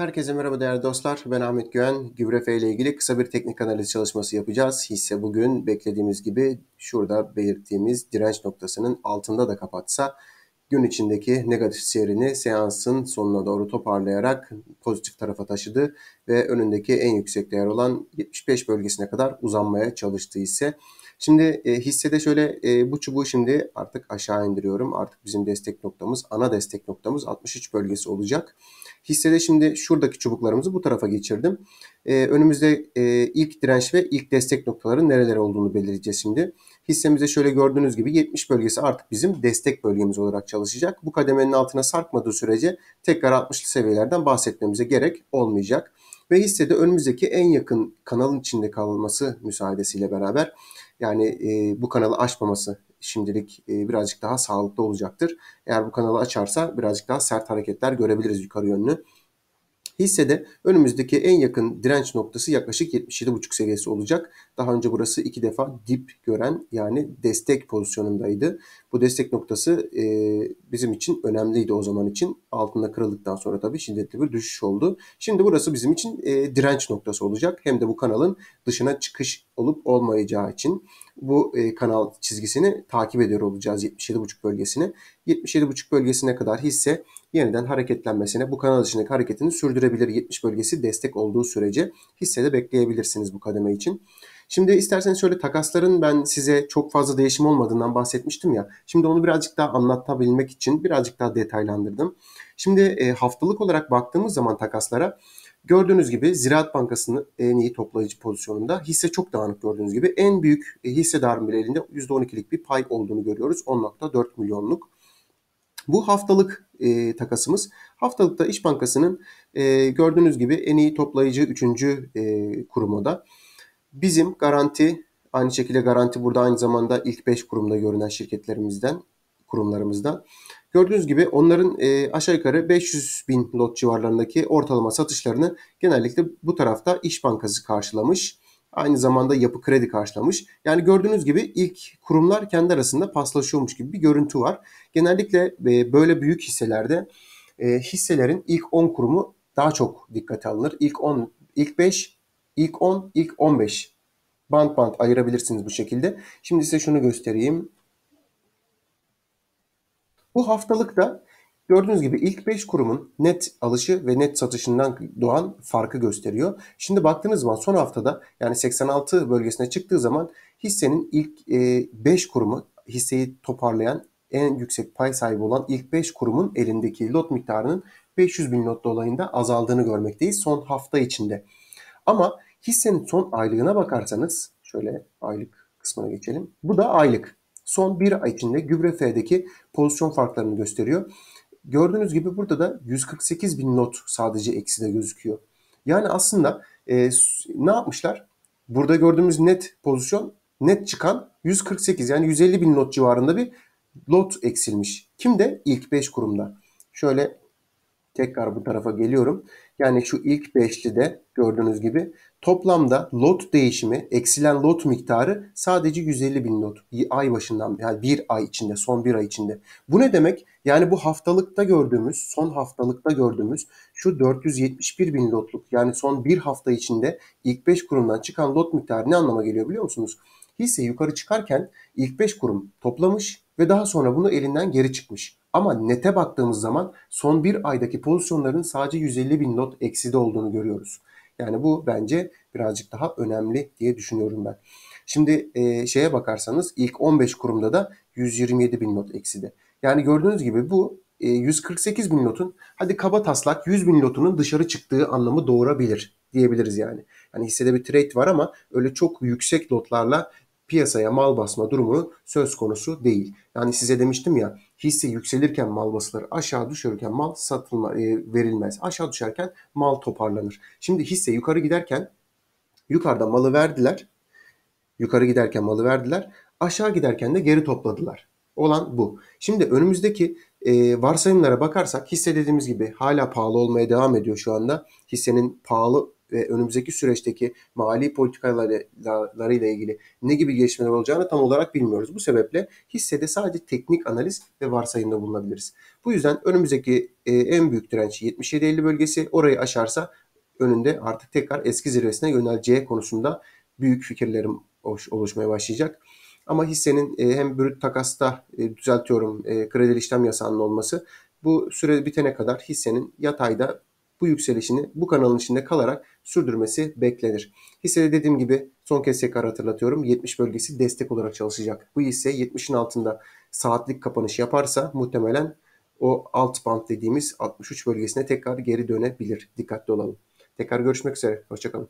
Herkese merhaba değerli dostlar. Ben Ahmet Güven. Gübrefe ile ilgili kısa bir teknik analiz çalışması yapacağız. Hisse bugün beklediğimiz gibi şurada belirttiğimiz direnç noktasının altında da kapatsa gün içindeki negatif seyrini seansın sonuna doğru toparlayarak pozitif tarafa taşıdı ve önündeki en yüksek değer olan 75 bölgesine kadar uzanmaya çalıştı ise. Şimdi e, hissede şöyle e, bu çubuğu şimdi artık aşağı indiriyorum. Artık bizim destek noktamız, ana destek noktamız 63 bölgesi olacak. Hissede şimdi şuradaki çubuklarımızı bu tarafa geçirdim. Ee, önümüzde e, ilk direnç ve ilk destek noktaların nereleri olduğunu belirleyeceğiz şimdi. Hissemizde şöyle gördüğünüz gibi 70 bölgesi artık bizim destek bölgemiz olarak çalışacak. Bu kademenin altına sarkmadığı sürece tekrar 60'lı seviyelerden bahsetmemize gerek olmayacak. Ve hissede önümüzdeki en yakın kanalın içinde kalması müsaadesiyle beraber yani e, bu kanalı aşmaması şimdilik e, birazcık daha sağlıklı olacaktır. Eğer bu kanalı açarsa birazcık daha sert hareketler görebiliriz yukarı yönlü. Hissede önümüzdeki en yakın direnç noktası yaklaşık 77,5 seviyesi olacak. Daha önce burası iki defa dip gören yani destek pozisyonundaydı. Bu destek noktası e, bizim için önemliydi o zaman için. Altında kırıldıktan sonra tabii şiddetli bir düşüş oldu. Şimdi burası bizim için e, direnç noktası olacak. Hem de bu kanalın dışına çıkış olup olmayacağı için bu e, kanal çizgisini takip ediyor olacağız 77,5 bölgesini. 77,5 bölgesine kadar hisse yeniden hareketlenmesine bu kanal dışındaki hareketini sürdürebilir. 70 bölgesi destek olduğu sürece hissede bekleyebilirsiniz bu kademe için. Şimdi isterseniz şöyle takasların ben size çok fazla değişim olmadığından bahsetmiştim ya. Şimdi onu birazcık daha anlatabilmek için birazcık daha detaylandırdım. Şimdi e, haftalık olarak baktığımız zaman takaslara Gördüğünüz gibi Ziraat Bankası'nın en iyi toplayıcı pozisyonunda hisse çok dağınık gördüğünüz gibi. En büyük e, hissedarın bile elinde %12'lik bir pay olduğunu görüyoruz. 10.4 milyonluk. Bu haftalık e, takasımız. Haftalıkta İş Bankası'nın e, gördüğünüz gibi en iyi toplayıcı 3. E, kurumu da. Bizim garanti aynı şekilde garanti burada aynı zamanda ilk 5 kurumda görünen şirketlerimizden kurumlarımızdan. Gördüğünüz gibi onların e, aşağı yukarı 500 bin lot civarlarındaki ortalama satışlarını genellikle bu tarafta İş Bankası karşılamış. Aynı zamanda yapı kredi karşılamış. Yani gördüğünüz gibi ilk kurumlar kendi arasında paslaşıyormuş gibi bir görüntü var. Genellikle e, böyle büyük hisselerde e, hisselerin ilk 10 kurumu daha çok dikkate alınır. İlk 10, ilk 5, ilk 10, ilk 15 band band ayırabilirsiniz bu şekilde. Şimdi size şunu göstereyim. Bu haftalıkta gördüğünüz gibi ilk 5 kurumun net alışı ve net satışından doğan farkı gösteriyor. Şimdi baktığınız zaman son haftada yani 86 bölgesine çıktığı zaman hissenin ilk 5 kurumu hisseyi toparlayan en yüksek pay sahibi olan ilk 5 kurumun elindeki lot miktarının 500 bin lot dolayında azaldığını görmekteyiz son hafta içinde. Ama hissenin son aylığına bakarsanız şöyle aylık kısmına geçelim. Bu da aylık son bir ay içinde gübre F'deki pozisyon farklarını gösteriyor. Gördüğünüz gibi burada da 148 bin not sadece ekside gözüküyor. Yani aslında e, ne yapmışlar? Burada gördüğümüz net pozisyon net çıkan 148 yani 150 bin not civarında bir lot eksilmiş. Kimde? İlk 5 kurumda. Şöyle tekrar bu tarafa geliyorum. Yani şu ilk beşlide gördüğünüz gibi toplamda lot değişimi, eksilen lot miktarı sadece 150 bin lot. Ay başından yani bir ay içinde, son bir ay içinde. Bu ne demek? Yani bu haftalıkta gördüğümüz, son haftalıkta gördüğümüz şu 471 bin lotluk yani son bir hafta içinde ilk 5 kurumdan çıkan lot miktarı ne anlama geliyor biliyor musunuz? Hisse yukarı çıkarken ilk 5 kurum toplamış ve daha sonra bunu elinden geri çıkmış. Ama nete baktığımız zaman son bir aydaki pozisyonların sadece 150 bin not ekside olduğunu görüyoruz. Yani bu bence birazcık daha önemli diye düşünüyorum ben. Şimdi e, şeye bakarsanız ilk 15 kurumda da 127 bin not ekside. Yani gördüğünüz gibi bu e, 148 bin notun hadi kaba taslak 100 bin notunun dışarı çıktığı anlamı doğurabilir diyebiliriz yani. Yani hissede bir trade var ama öyle çok yüksek lotlarla piyasaya mal basma durumu söz konusu değil. Yani size demiştim ya hisse yükselirken mal basılır, aşağı düşerken mal satılma e, verilmez. Aşağı düşerken mal toparlanır. Şimdi hisse yukarı giderken yukarıda malı verdiler. Yukarı giderken malı verdiler. Aşağı giderken de geri topladılar. Olan bu. Şimdi önümüzdeki e, varsayımlara bakarsak hisse dediğimiz gibi hala pahalı olmaya devam ediyor şu anda. Hissenin pahalı ve önümüzdeki süreçteki mali politikalarıyla ilgili ne gibi gelişmeler olacağını tam olarak bilmiyoruz. Bu sebeple hissede sadece teknik analiz ve varsayımda bulunabiliriz. Bu yüzden önümüzdeki e, en büyük direnç 77.50 bölgesi. Orayı aşarsa önünde artık tekrar eski zirvesine yöneleceği konusunda büyük fikirlerim oluşmaya başlayacak. Ama hissenin e, hem brüt takasta e, düzeltiyorum kredili işlem yasağının olması bu süre bitene kadar hissenin yatayda bu yükselişini bu kanalın içinde kalarak sürdürmesi beklenir. Hissede dediğim gibi son kez tekrar hatırlatıyorum 70 bölgesi destek olarak çalışacak. Bu hisse 70'in altında saatlik kapanış yaparsa muhtemelen o alt band dediğimiz 63 bölgesine tekrar geri dönebilir. Dikkatli olalım. Tekrar görüşmek üzere. Hoşçakalın.